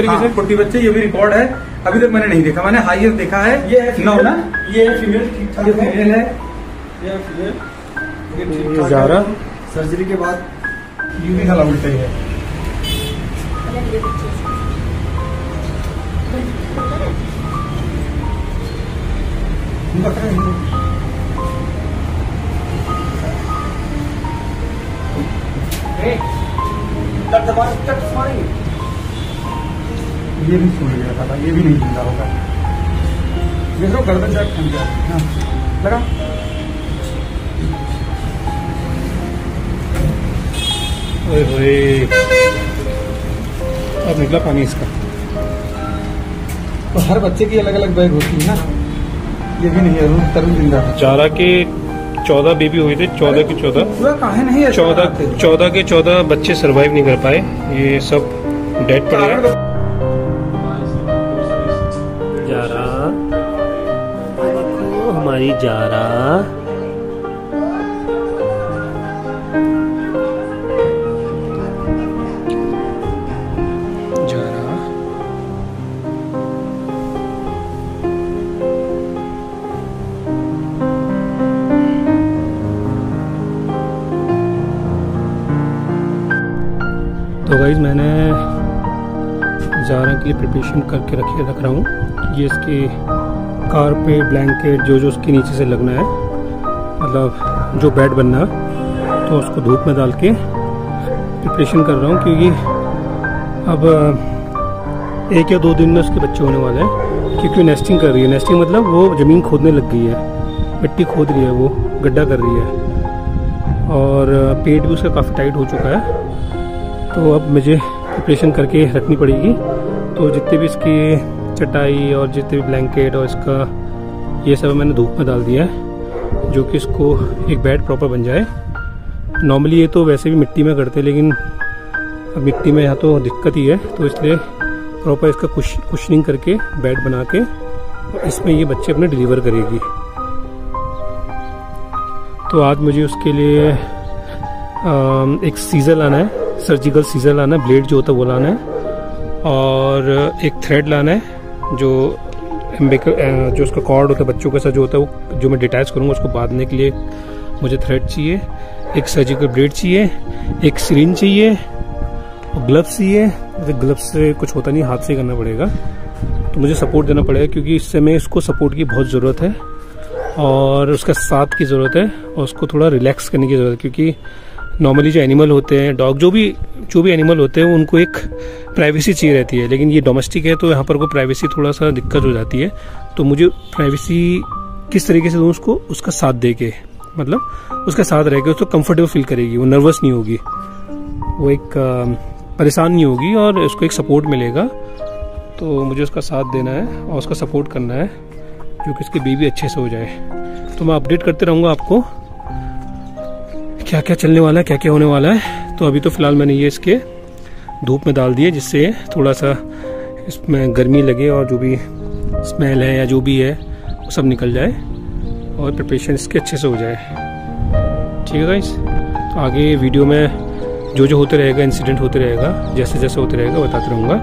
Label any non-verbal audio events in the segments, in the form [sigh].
तरीके हाँ, से फोर्टी बच्चे ये भी रिकॉर्ड है। अभी तक मैंने नहीं देखा मैंने हाईएस्ट देखा है। ये है नौ ना ये है। फीमेल ठीक ठाक ये है। फीमेल है। ये है फीमेल ये। है। सर्जरी के बाद ये भी खाला उल्टे है ये भी सुन गया था ये भी नहीं ज़िंदा होगा। देख लो गर्दन शायद जाए हाँ, लगा। अब निकला पानी इसका। तो हर बच्चे की अलग अलग बैग होती है ना। ये भी नहीं है अरुण तरुण ज़िंदा जारा के चौदह बेबी हुए थे चौदह के चौदह। काहे नहीं है चौदह चौदह के चौदह बच्चे सरवाइव नहीं कर पाए। ये सब डेड पड़े हैं। हमारी जारा। जारा। तो गाइज़ मैंने जारा के लिए प्रिपरेशन करके रखे रख रहा हूँ। ये इसके कार पे ब्लैंकेट जो जो उसके नीचे से लगना है मतलब जो बेड बनना है, तो उसको धूप में डाल के प्रिपरेशन कर रहा हूँ क्योंकि अब एक या दो दिन में उसके बच्चे होने वाले हैं क्योंकि वो नेस्टिंग कर रही है। नेस्टिंग मतलब वो ज़मीन खोदने लग गई है मिट्टी खोद रही है वो गड्ढा कर रही है। और पेट भी उसका काफ़ी टाइट हो चुका है तो अब मुझे प्रिपरेशन करके रखनी पड़ेगी। तो जितने भी इसकी चटाई और जितने भी ब्लैंकेट और इसका ये सब मैंने धूप में डाल दिया है, जो कि इसको एक बेड प्रॉपर बन जाए। नॉर्मली ये तो वैसे भी मिट्टी में करते हैं, लेकिन अब मिट्टी में यहाँ तो दिक्कत ही है तो इसलिए प्रॉपर इसका कुश कुशनिंग करके बेड बना के इसमें ये बच्चे अपने डिलीवर करेगी। तो आज मुझे उसके लिए एक सीजर लाना है सर्जिकल सीजर लाना है ब्लेड जो होता है वो लाना है, और एक थ्रेड लाना है जो जो उसका कॉर्ड होता है, बच्चों के साथ जो होता है, वो जो मैं डिटैच करूँगा, उसको बांधने के लिए मुझे थ्रेड चाहिए, एक सर्जिकल ब्लेड चाहिए, एक सिरिंज चाहिए, और ग्लव्स चाहिए। तो ग्लव्स से कुछ होता नहीं, हाथ से करना पड़ेगा। तो मुझे सपोर्ट देना पड़ेगा, क्योंकि इस समय इसको सपोर्ट की बहुत ज़रूरत है, और उसका साथ की ज़रूरत है, और उसको थोड़ा रिलैक्स करने की ज़रूरत है, क्योंकि नॉर्मली जो एनिमल होते हैं डॉग जो भी जो भी एनिमल होते हैं उनको एक प्राइवेसी चाहिए रहती है। लेकिन ये डोमेस्टिक है तो यहाँ पर को प्राइवेसी थोड़ा सा दिक्कत हो जाती है। तो मुझे प्राइवेसी किस तरीके से दूँ उसको? उसका साथ दे के मतलब उसका साथ रह के उसको कंफर्टेबल फील करेगी। वो नर्वस नहीं होगी। वो एक परेशान नहीं होगी और उसको एक सपोर्ट मिलेगा। तो मुझे उसका साथ देना है और उसका सपोर्ट करना है, जो कि उसके बेबी अच्छे से हो जाए। तो मैं अपडेट करते रहूँगा आपको। क्या क्या चलने वाला है क्या क्या होने वाला है। तो अभी तो फ़िलहाल मैंने ये इसके धूप में डाल दिए, जिससे थोड़ा सा इसमें गर्मी लगे और जो भी स्मेल है या जो भी है, वो सब निकल जाए और प्रिपरेशन इसके अच्छे से हो जाए। ठीक है गाइस तो आगे वीडियो में जो जो होते रहेगा इंसिडेंट होते रहेगा जैसे जैसे होते रहेगा, बताते रहूँगा।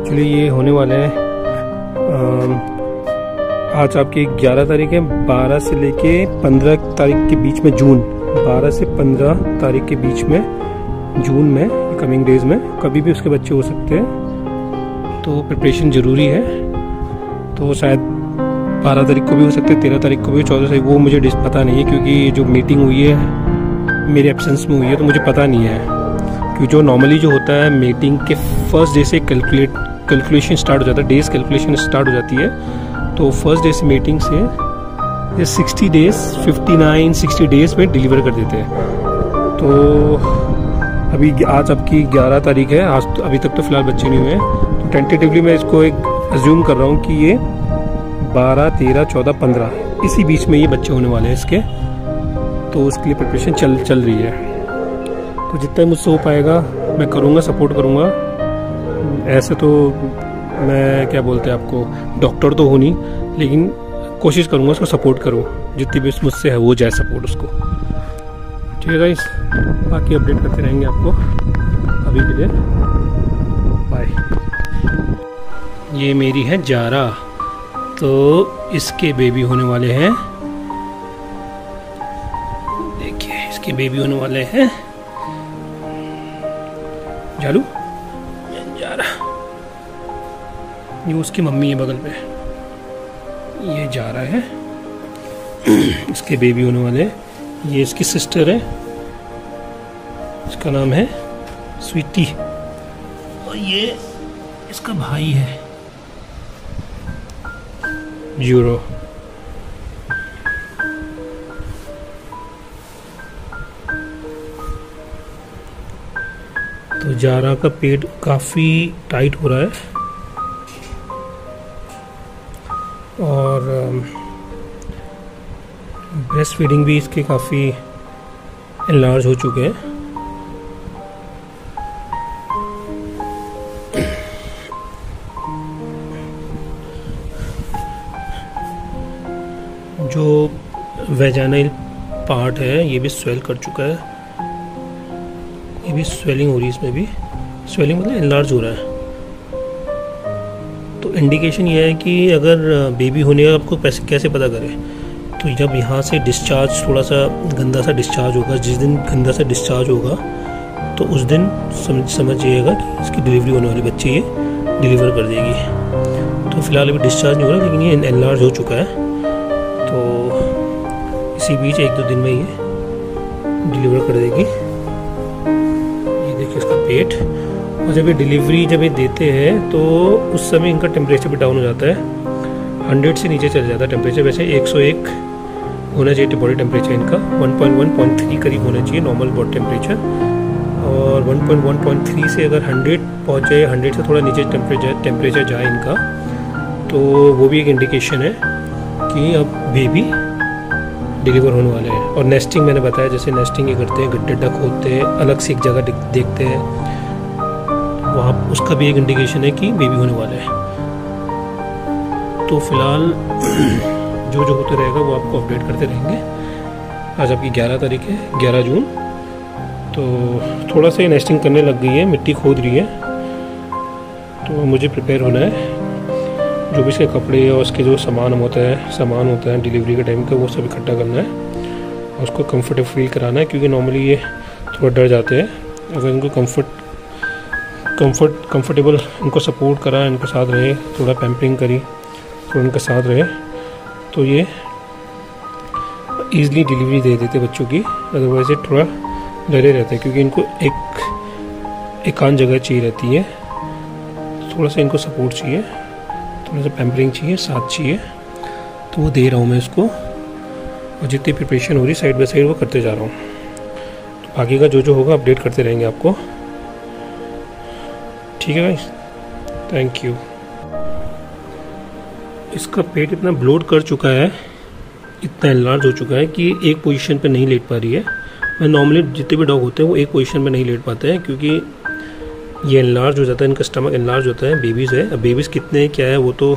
एक्चुअली ये होने वाला हैं आज आपकी 11 तारीख है 12 से लेके 15 तारीख के बीच में जून। 12 से 15 तारीख के बीच में जून में कमिंग डेज़ में, कभी भी उसके बच्चे हो सकते हैं। तो प्रिपरेशन ज़रूरी है। तो शायद 12 तारीख को भी हो सकते हैं 13 तारीख को भी 14 तारीख, वो मुझे पता नहीं है, क्योंकि जो मीटिंग हुई है, मेरे एब्सेंस में हुई है तो मुझे पता नहीं है। क्योंकि जो नॉर्मली जो होता है मीटिंग के फ़र्स्ट डे से कैलकुलेट कैलकुलेशन स्टार्ट हो जाता है डेज़ कैलकुलेशन स्टार्ट हो जाती है। तो फ़र्स्ट डे से मीटिंग से ये 60 डेज़ 59 60 डेज़ में डिलीवर कर देते हैं। तो अभी आज आपकी 11 तारीख है, आज तो अभी तक तो फ़िलहाल बच्चे नहीं हुए हैं। तो टेंटेटिवली मैं इसको एक अज्यूम कर रहा हूँ कि ये 12 13 14 15 इसी बीच में ये बच्चे होने वाले हैं इसके। तो उसके लिए प्रिपरेशन चल चल रही है। तो जितना मुझसे हो पाएगा, मैं करूँगा सपोर्ट करूँगा। ऐसे तो मैं क्या बोलते हैं आपको डॉक्टर तो हूँ नहीं, लेकिन कोशिश करूँगा उसको सपोर्ट करूँ। जितनी भी मुझसे है, वो जाए सपोर्ट उसको। ठीक है गाइस बाकी अपडेट करते रहेंगे आपको। अभी के लिए। बाय ये मेरी है जारा। तो इसके बेबी होने वाले हैं। देखिए, इसके बेबी होने वाले हैं। जालू? ये उसकी मम्मी है बगल पे। ये जा रहा है। [clears throat] इसके बेबी होने वाले। हैं ये इसकी सिस्टर है। इसका नाम है स्वीटी। और ये इसका भाई है। यूरो तो जारा का पेट काफ़ी टाइट हो रहा है। और ब्रेस्ट फीडिंग भी इसके काफ़ी इलार्ज हो चुके हैं। जो वेजानाइल पार्ट है, ये भी स्वेल कर चुका है। ये भी स्वेलिंग हो रही है इसमें भी। स्वेलिंग मतलब इनलार्ज हो रहा है। तो इंडिकेशन ये है कि अगर बेबी होने का आपको पैसे कैसे पता करें? तो जब यहाँ से डिस्चार्ज थोड़ा सा गंदा सा डिस्चार्ज होगा, जिस दिन गंदा सा डिस्चार्ज होगा तो उस दिन समझ समझिएगा कि इसकी डिलीवरी होने वाली बच्ची ये डिलीवर कर देगी। तो फ़िलहाल अभी डिस्चार्ज नहीं हो रहा, लेकिन ये एनलार्ज हो चुका है। तो इसी बीच एक दो दिन में ये डिलीवर कर देगी। ये देखिए इसका पेट। जब ये डिलीवरी जब ये देते हैं तो उस समय इनका टेम्परेचर भी डाउन हो जाता है। हंड्रेड से नीचे चल जाता है टेम्परेचर वैसे 101 होना चाहिए बॉडी टेम्परेचर इनका। 1.1.3 करीब होना चाहिए नॉर्मल बॉडी टेम्परेचर और 1.1.3 से अगर 100 पहुँच जाए 100 से थोड़ा नीचे टेम्परेचर टेम्परेचर जाए इनका तो वो भी एक इंडिकेशन है कि अब बेबी डिलीवर होने वाले हैं। और नेस्टिंग मैंने बताया, जैसे नेस्टिंग ये करते हैं, गड्ढे होते हैं, अलग से एक जगह देखते हैं। वहाँ उसका भी एक इंडिकेशन है कि बेबी होने वाला है। तो फ़िलहाल, [clears throat] जो जो होते रहेगा, वो आपको अपडेट करते रहेंगे। आज आपकी 11 तारीख है 11 जून। तो थोड़ा सा नेस्टिंग करने लग गई है, मिट्टी खोद रही है। तो मुझे प्रिपेयर होना है। जो भी इसके कपड़े और उसके जो सामान होता है, सामान होता है डिलीवरी के टाइम का वो सब इकट्ठा करना है। उसको कंफर्टेबल फील कराना है, क्योंकि नॉर्मली ये थोड़ा डर जाते हैं। अगर इनको कंफर्ट कंफर्ट कंफर्टेबल इनको सपोर्ट करा इनके साथ रहे, थोड़ा पैम्परिंग करी थोड़ा इनके साथ रहे। तो ये ईज़िली डिलीवरी दे देते बच्चों की अदरवाइज़ ये थोड़ा डरे रहते हैं, क्योंकि इनको एक, एकांत जगह चाहिए रहती है। थोड़ा सा इनको सपोर्ट चाहिए, थोड़ा सा पैम्परिंग चाहिए, साथ चाहिए। तो वो दे रहा हूँ मैं इसको, और जितनी प्रिपरेशन हो रही साइड बाई साइड वो करते जा रहा हूँ। तो बाकी का जो जो होगा अपडेट करते रहेंगे आपको। ठीक है भाई? थैंक यू इसका पेट इतना ब्लोड कर चुका है, इतना एनलार्ज हो चुका है कि एक पोजीशन पे नहीं लेट पा रही है। मैं नॉर्मली जितने भी डॉग होते हैं, वो एक पोजीशन पे नहीं लेट पाते हैं क्योंकि ये एनलार्ज हो जाता है, इनका स्टमक एनलार्ज होता है बेबीज़ है। अब बेबीज़ कितने क्या है, वो तो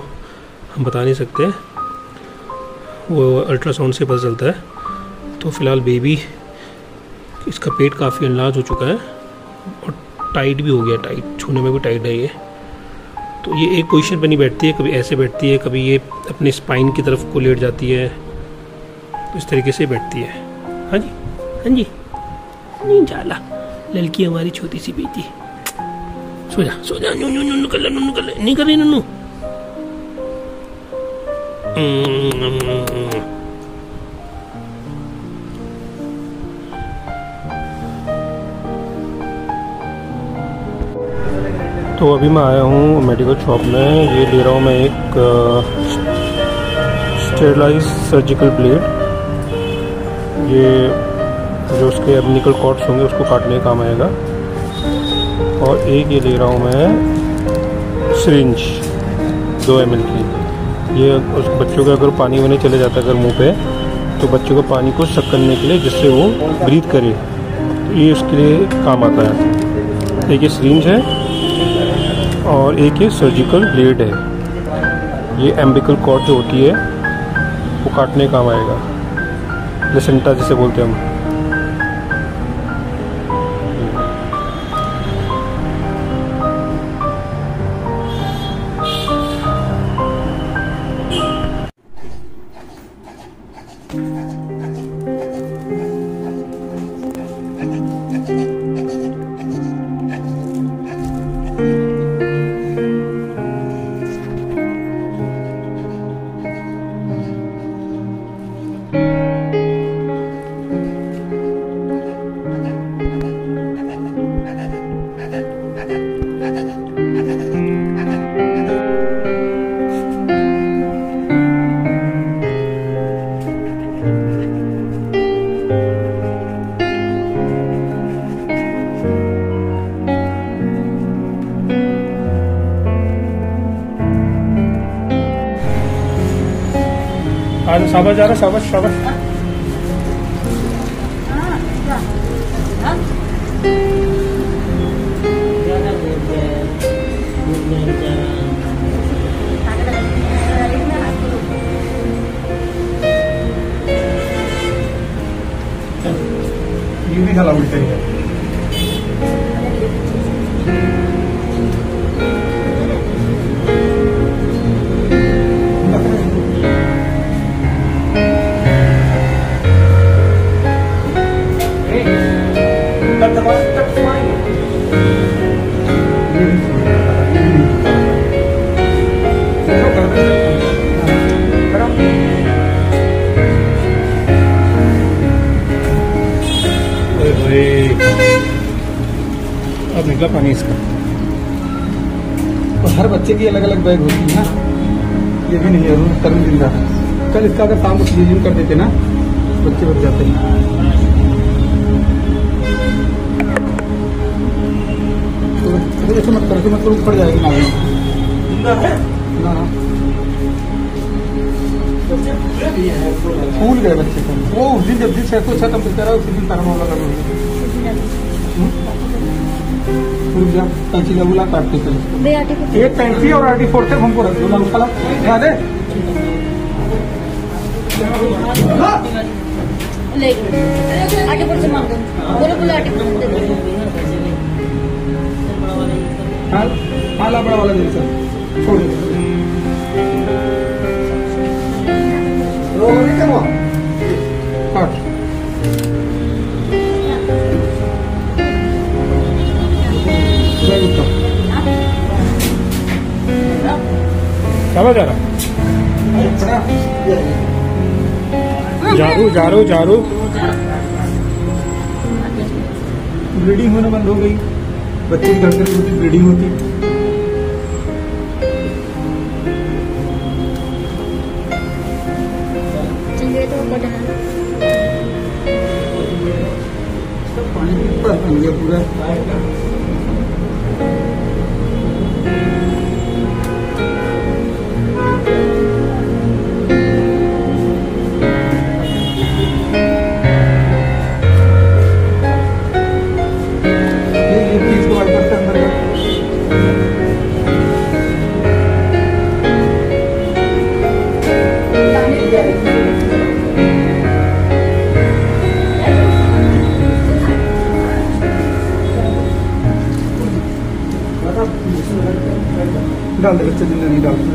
हम बता नहीं सकते। वो अल्ट्रासाउंड से पता चलता है। तो फ़िलहाल बेबी इसका पेट काफ़ी एनलार्ज हो चुका है और टाइट भी हो गया टाइट छूने में भी टाइट है ये. तो ये एक पोजीशन पर नहीं बैठती है, कभी ऐसे बैठती है, कभी ये अपने स्पाइन की तरफ़ को लेट जाती है. तो इस तरीके से बैठती है. हाँ जी? हाँ जी? नहीं, जाला. लड़की हमारी छोटी सी बेटी. सो जा सो जा नुनु नुनु कर ले नुनु कर ले. नहीं कर रही नुनु तो अभी मैं आया हूँ मेडिकल शॉप में। ये ले रहा हूँ मैं एक स्टेरलाइज सर्जिकल ब्लेड ये जो उसके एबनिकल कॉर्ड्स होंगे, उसको काटने का काम आएगा। और एक ये ले रहा हूँ मैं सिरिंज दो एम की। ये उस बच्चों का अगर पानी वानी चले जाता है अगर मुँह पे तो बच्चों को पानी को सक करने के लिए जिससे वो ब्रीथ करे। तो ये उसके लिए काम आता है। एक ये सिरिंज है। और एक ये सर्जिकल ब्लेड है। ये एम्बिकल कॉर्ड जो होती है, वो काटने काम आएगा। प्लेसेंटा जिसे बोलते हैं हम। आज शाबाश जा रहा शाबाश शाबाश ये भी अरे अब निकला पानी इसका। तो हर बच्चे की अलग अलग बैग होती है ना। ये भी नहीं है अभी तरन ज़िंदा है कल इसका अगर शाम को क्लीनिंग कर देते ना बच्चे बच जाते। हैं तो ऐसे मत करो ऐसे मत करो ऊपर जाएगी ना। ना। फूल गए बच्चे को वो उस दिन जब दिन छह सौ छह टेम्परेचर है उसी दिन तारा मामला कर फूल गया कैंची लगुला काट चलो। एक टैंकी और आरटी फोर से हमको रख दो, ना उसका याद है। हाँ हाँ वाला दिन सर छोड़ शाबाश जा रहा जारू जारू जारू। ब्लीडिंग होना बंद हो गई। बच्चे की होती ब्लीडिंग होती। तो पानी पूरा।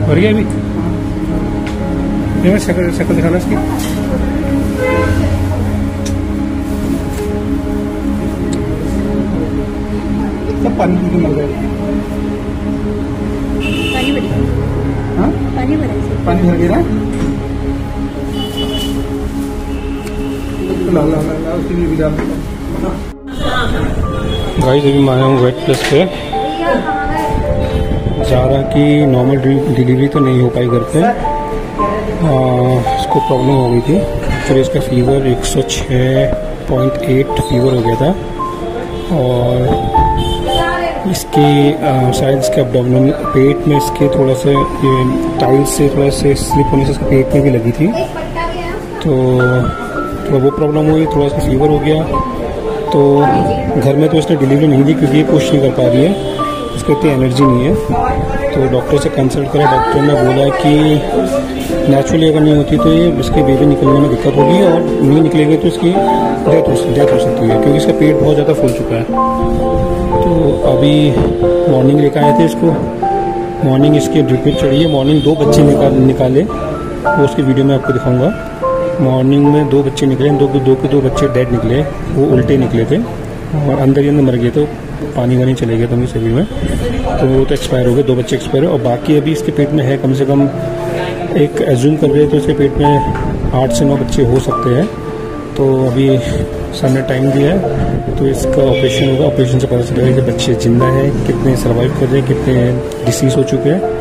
भर गया अभी ये मैं शक्ल शक्ल दिखाना इसकी। सब पानी पी के मर गए। पानी भरी हाँ? पानी भरा है। पानी भर गया? ला ला ला ला उसी में भी गाइस अभी मैं आया हूँ वेट प्लस पे। ज़्यादा की नॉर्मल डिलीवरी तो नहीं हो पाई घर पे। आ, इसको प्रॉब्लम हो गई थी। फिर इसका फीवर 106.8 फीवर हो गया था। और इसकी शायद इसके abdomen पेट में इसके थोड़ा सा ये टाइल्स से थोड़ा से स्लिप होने से इसके पेट में भी लगी थी। तो थोड़ा वो प्रॉब्लम हुई थोड़ा सा फीवर हो गया। तो घर में तो इसने डिलीवरी नहीं दी क्योंकि ये कुछ नहीं कर पा रही है। इसको इतनी एनर्जी नहीं है। तो डॉक्टर से कंसल्ट करा डॉक्टर ने बोला कि नेचुरली अगर नहीं होती तो ये इसके बेबी निकलने में दिक्कत होगी और नहीं निकलेंगे तो इसकी डेथ हो डेथ हो सकती है, क्योंकि इसका पेट बहुत ज़्यादा फूल चुका है। तो अभी मॉर्निंग लेकर आए थे इसको। मॉर्निंग इसकी ड्रिपिट चढ़ी है। मॉर्निंग दो बच्चे निकाल, निकाले। वो उसकी वीडियो में आपको दिखाऊँगा। मॉर्निंग में दो बच्चे निकले, दो दो के दो बच्चे डेड निकले, वो उल्टे निकले थे और अंदर ही अंदर मर गए तो पानी वानी चले गए थे उनके शरीर में तो वो तो एक्सपायर हो गए, दो बच्चे एक्सपायर हुए, और बाकी अभी इसके पेट में है कम से कम एक एज्यूम कर रहे तो इसके पेट में आठ से नौ बच्चे हो सकते हैं। तो अभी सर ने टाइम दिया है तो इसका ऑपरेशन होगा ऑपरेशन से पता चलेगा कि बच्चे ज़िंदा हैं, कितने सर्वाइव कर रहे हैं, कितने डिसीज हो चुके हैं।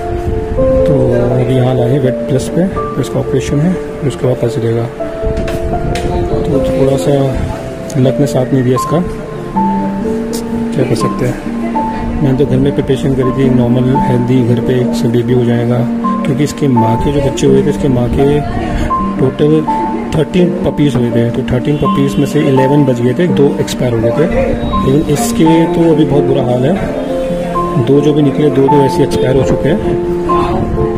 तो अभी यहाँ लाए हैं वेट प्लस पे तो इसका ऑपरेशन है फिर उसके बाद पता चलेगा। तो थोड़ा सा लक ने साथ नहीं दिया इसका। क्या कर सकते हैं। मैंने तो घर में प्रिपरेशन करी थी नॉर्मल हेल्दी घर पे एक से बेबी हो जाएगा। क्योंकि इसके माँ के जो बच्चे हुए थे, इसके माँ के टोटल थर्टीन पपीज़ हुए थे। तो थर्टीन पपीज़ में से इलेवन बच गए थे, दो एक्सपायर हो गए थे। लेकिन इसके तो अभी बहुत बुरा हाल है। दो जो भी निकले, दो तो ऐसे एक्सपायर हो चुके हैं।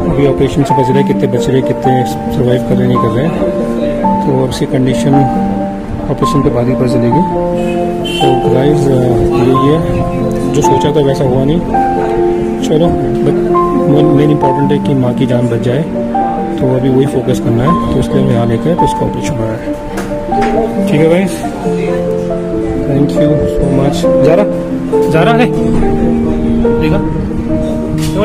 अभी ऑपरेशन से बच रहे कितने बच रहे कितने सर्वाइव कर रहे नहीं कर रहे तो अब इसकी कंडीशन ऑपरेशन के बाद ही पता चलेगी। तो गाइस यही है जो सोचा था वैसा हुआ नहीं। चलो बट मेन इंपॉर्टेंट है कि माँ की जान बच जाए। तो अभी वही फोकस करना है। तो उसके लिए यहाँ लेकर तो इसका ऑपरेशन हो रहा है। ठीक है guys thank you so much जा रहा जा रहा है। देखा। तो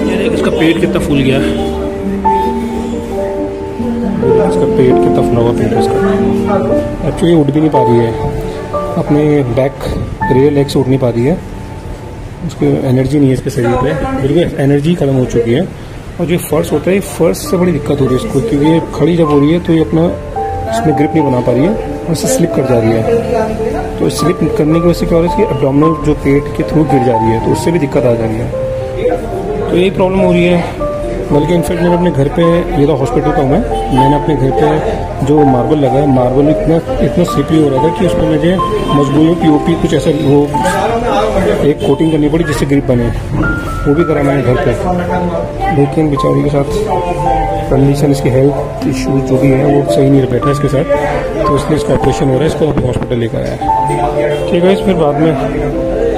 ये देख, इसका पेट कितना फूल गया। है इसका पेट कितना फुला हुआ पेट है इसका एक्चुअली उठ भी नहीं पा रही है। अपने बैक रियर लेग से उठ नहीं पा रही है। उसकी एनर्जी नहीं है इसके शरीर पे। बिल्कुल एनर्जी खत्म हो चुकी है। और जो फर्श होता है फर्श से बड़ी दिक्कत हो रही है इसको, क्योंकि ये खड़ी जब हो रही है तो ये अपना इसमें ग्रिप नहीं बना पा रही है और इससे स्लिप कर जा रही है। तो स्लिप करने की वजह से क्या हो रहा है, इसकी एब्डोमिनल जो पेट के थ्रू गिर जा रही है तो उससे भी दिक्कत आ जा रही है। तो यही प्रॉब्लम हो रही है। बल्कि इनफेक्ट मैंने अपने घर पे ये तो हॉस्पिटल का हूँ मैं। मैंने अपने घर पे जो मार्बल लगा है मार्बल इतना इतना स्लिपरी हो रहा था कि उसमें मुझे मजबूरी पीओपी कुछ ऐसा वो एक कोटिंग करनी पड़ी जिससे ग्रिप बने। वो भी करा मैंने घर पे। लेकिन बेचारी के साथ कंडीशन इसकी हेल्थ इश्यूज़ जो भी है, वो सही नहीं बैठा इसके साथ। तो इसलिए इसका ऑपरेशन हो रहा है, इसको अभी हॉस्पिटल लेकर आया ठीक है, इस फिर बाद में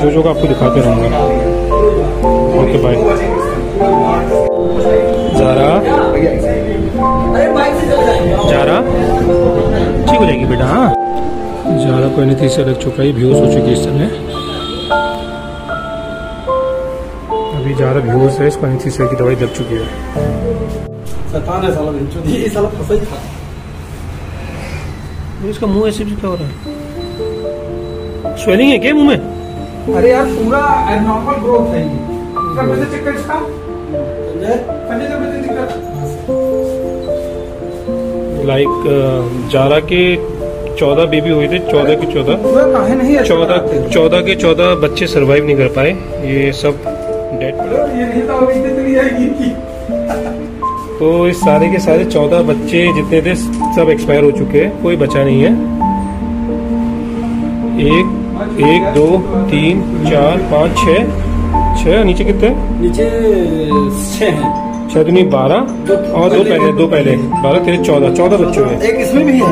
जो जो आपको दिखाते रहूँगा। Okay bye Zara. जारा? ठीक हो जाएगी बेटा हाँ। जारा को नहीं से लग चुका है बेहोश हो चुकी है इस समय अभी जारा बेहोश है इसको एनेस्थीसिया की दवाई लग चुकी है। शैतान है साला बच्चों ये साला फंसा ही था। इसका मुँह ऐसे भी क्या हो रहा है? स्वेलिंग है क्या मुँह में? अरे यार पूरा एबनॉर्मल ग्रोथ है ये। इसका चेक कर इसका। लाइक जारा के चौदह बेबी हुए थे, चौदह के चौदह। चौदह चौदह के चौदह बच्चे सरवाइव नहीं कर पाए। ये सब डेड तो इस सारे के सारे चौदह बच्चे जितने थे, सब एक्सपायर हो चुके हैं। कोई बचा नहीं है। एक एक, दो, तीन, चार, पाँच छः छः नीचे कितने? नीचे छह। हैं छः दूनी बारह और दो पहले। दो पहले। बारह तेरह चौदह। चौदह बच्चे हुए। एक इसमें भी है।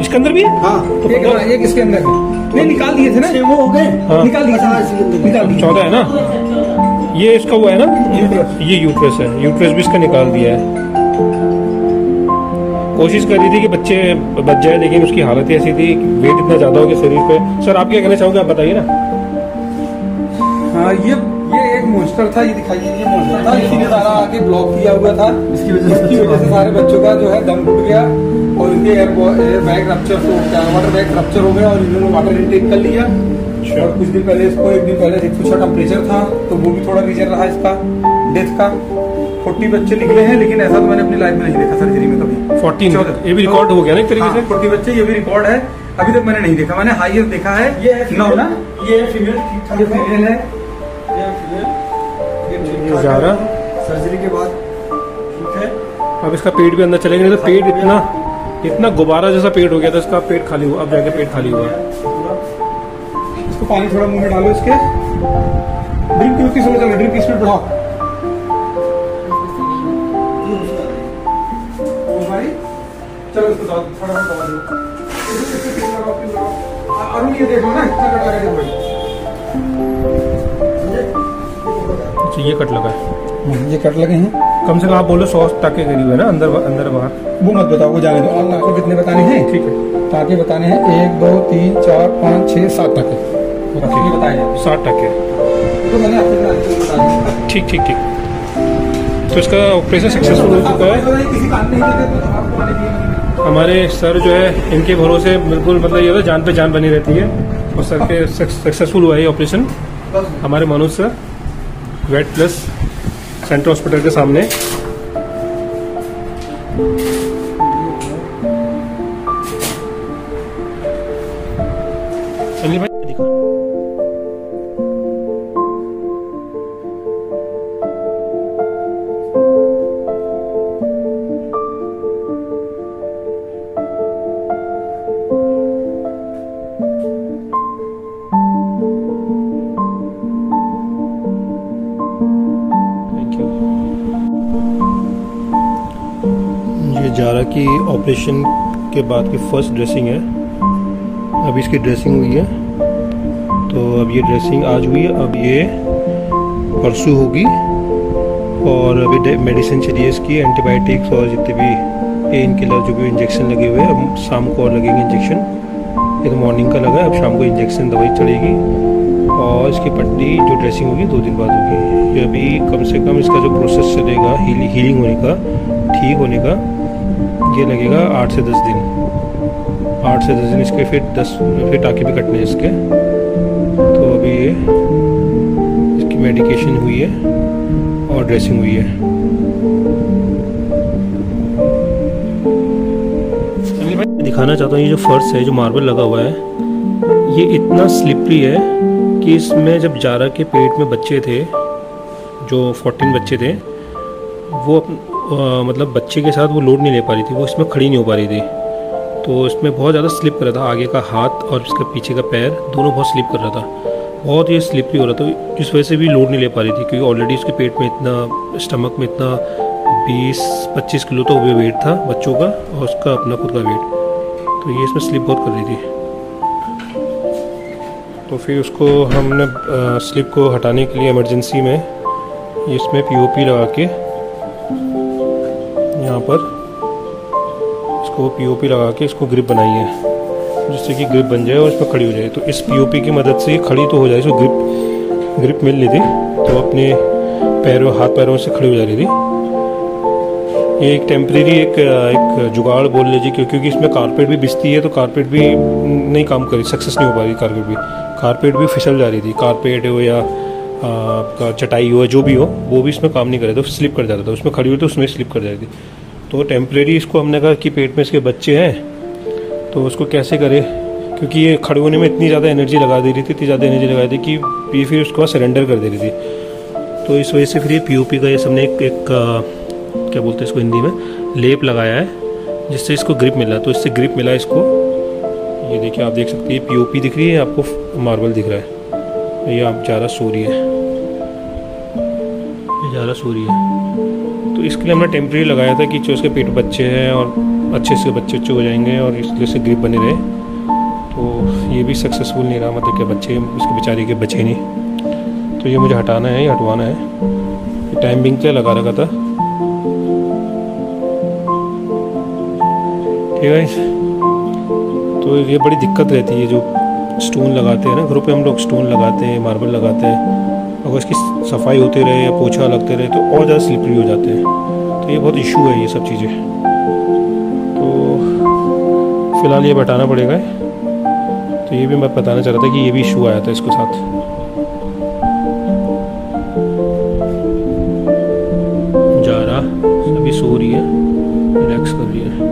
इसके अंदर भी है? हाँ। एक हाँ, एक इसके अंदर है। नहीं निकाल दिए थे ना। वो हो गए। हाँ। निकाल दिए थे। निकाल चौदह है ना? ये इसका हुआ है ना? ये यूट्रस है। यूट्रस भी इसका निकाल दिया है। कोशिश कर रही थी कि बच्चे बच जाए लेकिन उसकी हालत ही ऐसी थी वेट इतना ज़्यादा हो गया शरीर पे। सर आप क्या कहना चाहोगे? आप बताइए ना। हाँ ये ये एक मॉन्स्टर था ये दिखाइए ये मॉन्स्टर था। इसीने सारा आके ब्लॉक किया हुआ था। इसकी वजह से इसकी वजह से सारे बच्चों का जो है दम टूट गया और इनके एयर बैग रप्चर हो गया वाटर बैग रप्चर हो गया और इन्होंने वाटर इनटेक कर लिया। और कुछ दिन पहले इसको एक दिन पहले एक छह टेम्परेचर था तो वो भी थोड़ा रीजन रहा इसका डेथ का। फोर्टी बच्चे निकले हैं लेकिन ऐसा तो मैंने अपनी लाइफ में नहीं देखा सर्जरी में कभी। चौदह। ये भी रिकॉर्ड हो गया ना एक तरीके से? फोर्टी बच्चे ये भी रिकॉर्ड है। अभी तक मैंने नहीं देखा। मैंने हाईएस्ट देखा है ये है ना ये फीमेल ठीक ठाक ये फीमेल है। ये जा रहा। सर्जरी के बाद ठीक है। अब इसका पेट भी अंदर चलेगा नहीं तो पेट इतना इतना गुब्बारा जैसा पेट हो गया था इसका पेट खाली हुआ अब जाके पेट खाली हुआ। इसको पानी थोड़ा मुँह में डालो इसके। ड्रिप की स्लो चलो ड्रिप की स्पीड बढ़ाओ। चलो इसको थोड़ा सा दवा दो। अरुण ये देखो ना कट लगा है अच्छा ये कट लगा है। ये कट लगे हैं। कम से कम आप बोलो सौ टाके करीब है ना अंदर अंदर बाहर। वो मत बताओ वो जाने दो। आपको कितने बताने हैं? ठीक है। टाके बताने हैं एक दो तीन चार पाँच छः सात टाके बताए साठ टके तो मैंने आपको ठीक ठीक ठीक। तो इसका ऑपरेशन सक्सेसफुल हो चुका है। तो हमारे सर जो है इनके भरोसे बिल्कुल मतलब ये जान पे जान बनी रहती है। और सर के सक्सेसफुल हुआ है ऑपरेशन हमारे Manoj sir. Weight plus central hospital के सामने। की ऑपरेशन के बाद की फ़र्स्ट ड्रेसिंग है। अभी इसकी ड्रेसिंग हुई है। तो अब ये ड्रेसिंग आज हुई है, अब ये परसों होगी। और अभी मेडिसिन चली है इसकी एंटीबायोटिक्स और जितने भी पेन किलर जो भी इंजेक्शन लगे हुए हैं, अब शाम को और लगेंगे इंजेक्शन ये तो मॉर्निंग का लगा है, अब शाम को इंजेक्शन दवाई चढ़ेगी। और इसकी पट्टी जो ड्रेसिंग होगी, दो दिन बाद होगी। ये अभी कम से कम इसका जो प्रोसेस चलेगा हीलिंग होने का, ठीक होने का ये लगेगा आठ से दस दिन। आठ से दस दिन इसके फिर दस, फिर टाके भी कटने हैं इसके। तो अभी ये, इसकी मेडिकेशन हुई है और ड्रेसिंग हुई है। दिखाना चाहता हूँ, ये जो फर्श है, जो मार्बल लगा हुआ है, ये इतना स्लिपरी है कि इसमें जब जारा के पेट में बच्चे थे, जो 14 बच्चे थे, वो मतलब बच्चे के साथ वो लोड नहीं ले पा रही थी, वो इसमें खड़ी नहीं हो पा रही थी। तो इसमें बहुत ज़्यादा स्लिप कर रहा था, आगे का हाथ और इसका पीछे का पैर, दोनों बहुत स्लिप कर रहा था। बहुत ही स्लिपरी हो रहा था, इस वजह से भी लोड नहीं ले पा रही थी, क्योंकि ऑलरेडी उसके पेट में इतना स्टमक में इतना 20-25 किलो तो वेट था बच्चों का और उसका अपना खुद का वेट तो ये इसमें स्लिप बहुत कर रही थी। तो फिर उसको हमने स्लिप को हटाने के लिए इमरजेंसी में इसमें पीओपी लगा के यहाँ पर। इसको पीओपी लगा के इसको ग्रिप बनाई है जिससे कि ग्रिप बन जाए और इसमें खड़ी हो जाए। तो इस पीओपी की मदद से खड़ी तो हो जाए इसको ग्रिप ग्रिप मिल रही थी तो अपने पैरों, हाथ पैरों से खड़ी हो जा रही थी। ये एक टेम्प्रेरी एक एक जुगाड़ बोल लीजिए क्यों क्योंकि इसमें कारपेट भी बिजती है तो कारपेट भी नहीं काम करी सक्सेस नहीं हो पा रही कारपेट भी। कारपेट भी फिसल जा रही थी कारपेट हो या आपका चटाई हो जो भी हो वो भी इसमें काम नहीं करे तो स्लिप कर जाता था। उसमें खड़ी हुई तो उसमें स्लिप कर जाती थी। तो टेम्प्रेरी इसको हमने कहा कि पेट में इसके बच्चे हैं तो उसको कैसे करें? क्योंकि ये खड़े होने में इतनी ज़्यादा एनर्जी लगा दे रही थी इतनी ज़्यादा एनर्जी लगा दी कि ये फिर उसके सरेंडर कर दे रही थी। तो इस वजह से फिर ये पीओपी का ये सबने एक, एक क्या बोलते हैं इसको हिंदी में? लेप लगाया है जिससे इसको ग्रिप मिला। तो इससे ग्रिप मिला इसको। ये देखिए आप देख सकते हैं पी दिख रही है आपको मार्बल दिख रहा है। ये आप ज़्यादा सो रही है। ये ज़्यादा सो रही है। तो इसके लिए हमने टेम्प्रेरी लगाया था कि जो उसके पेट बच्चे हैं और अच्छे से बच्चे अच्छे हो जाएँगे और इसलिए से ग्रिप बने रहे। तो ये भी सक्सेसफुल नहीं रहा मतलब क्या बच्चे उसके बेचारे के बचे नहीं। तो ये मुझे हटाना है या हटवाना है। टाइम बिंग क्या लगा रखा था। ठीक है तो ये बड़ी दिक्कत रहती है जो स्टोन लगाते हैं ना, घरों पे हम लोग स्टोन लगाते हैं मार्बल लगाते हैं, अगर इसकी सफ़ाई होते रहे या पोछा लगते रहे तो और ज़्यादा स्लिपरी हो जाते हैं। तो ये बहुत इशू है ये सब चीज़ें। तो फ़िलहाल ये बताना पड़ेगा। तो ये भी मैं बताना चाह रहा था कि ये भी इशू आया था इसके साथ। जा रहा, अभी सो रही है रिलैक्स कर रही है।